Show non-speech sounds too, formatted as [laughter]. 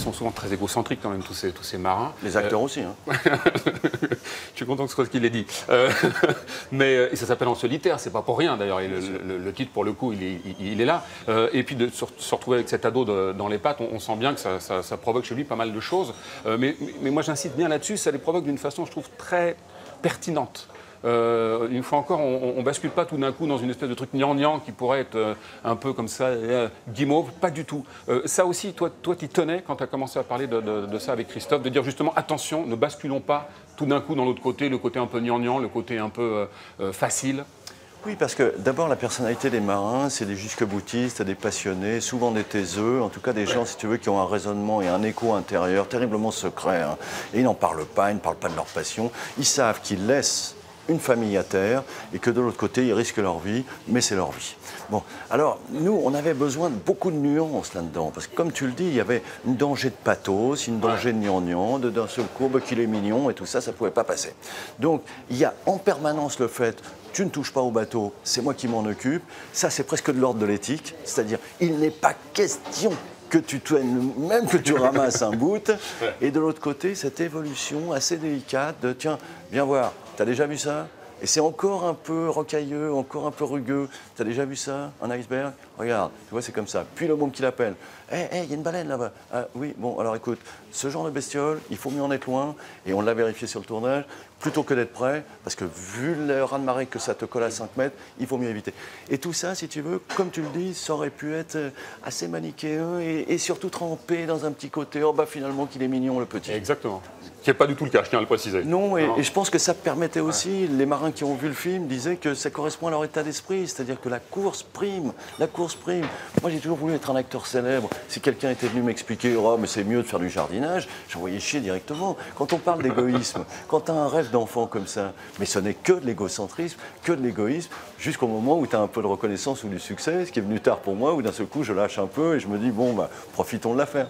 sont souvent très égocentriques quand même, tous ces, tous ces marins. Les acteurs aussi. Hein. [laughs] je suis content que ce soit ce qu'il ait dit. [laughs] mais et ça s'appelle En solitaire, c'est pas pour rien d'ailleurs. Le, le, titre, pour le coup, il est, il, est là. et puis de se, retrouver avec cet ado dans les pattes, on, sent bien que ça, ça, provoque chez lui pas mal de choses. mais, mais moi, j'insiste bien là-dessus, ça les provoque d'une façon, je trouve, très pertinente. Euh, une fois encore, on ne bascule pas tout d'un coup dans une espèce de truc gnangnan qui pourrait être euh, un peu comme ça, euh, guimauve, pas du tout. ça aussi, toi, toi, tu tenais quand tu as commencé à parler de, ça avec Christophe, de dire justement attention, ne basculons pas tout d'un coup dans l'autre côté, le côté un peu gnangnan, le côté un peu facile. Oui, parce que d'abord, la personnalité des marins, c'est des jusque-boutistes, des passionnés, souvent des taiseux, en tout cas des gens, si tu veux, qui ont un raisonnement et un écho intérieur terriblement secret. Hein. Et ils n'en parlent pas, ils ne parlent pas de leur passion. Ils savent qu'ils laissent une famille à terre et que de l'autre côté, ils risquent leur vie, mais c'est leur vie. Bon, alors nous, on avait besoin de beaucoup de nuances là-dedans, parce que comme tu le dis, il y avait une danger de pathos, une danger de gnangnan, de d'un seul coup, qu'il est mignon et tout ça, ça ne pouvait pas passer. Donc il y a en permanence le fait tu ne touches pas au bateau, c'est moi qui m'en occupe. Ça, c'est presque de l'ordre de l'éthique. C'est-à-dire, il n'est pas question que tu même que tu ramasses un bout. Et de l'autre côté, cette évolution assez délicate de tiens, viens voir, T'as déjà vu ça? Et c'est encore un peu rocailleux, encore un peu rugueux. T'as déjà vu ça Un iceberg? Regarde, tu vois, c'est comme ça. Puis le monde qui l'appelle. Hé, hey, hé, il y a une baleine là-bas. Ah, oui, bon, alors écoute, ce genre de bestiole, il faut mieux en être loin. Et on l'a vérifié sur le tournage plutôt que d'être prêt, parce que vu le raz-de-marée que ça te colle à 5 mètres, il faut mieux éviter. Et tout ça, si tu veux, comme tu le dis, ça aurait pu être euh, assez manichéen et, surtout trempé dans un petit côté, oh bah finalement qu'il est mignon le petit. Exactement. Ce qui n'est pas du tout le cas, je tiens à le préciser. Non, et, je pense que ça permettait aussi, les marins qui ont vu le film disaient que ça correspond à leur état d'esprit, c'est-à-dire que la course prime, la course prime. Moi j'ai toujours voulu être un acteur célèbre. Si quelqu'un était venu m'expliquer, oh mais c'est mieux de faire du jardinage, j'envoyais chier directement. Quand on parle d'égoïsme, quand tu as un rêve d'enfants comme ça. Mais ce n'est que de l'égocentrisme, que de l'égoïsme, jusqu'au moment où tu as un peu de reconnaissance ou du succès, ce qui est venu tard pour moi, où d'un seul coup je lâche un peu et je me dis, bon, bah, profitons de l'affaire.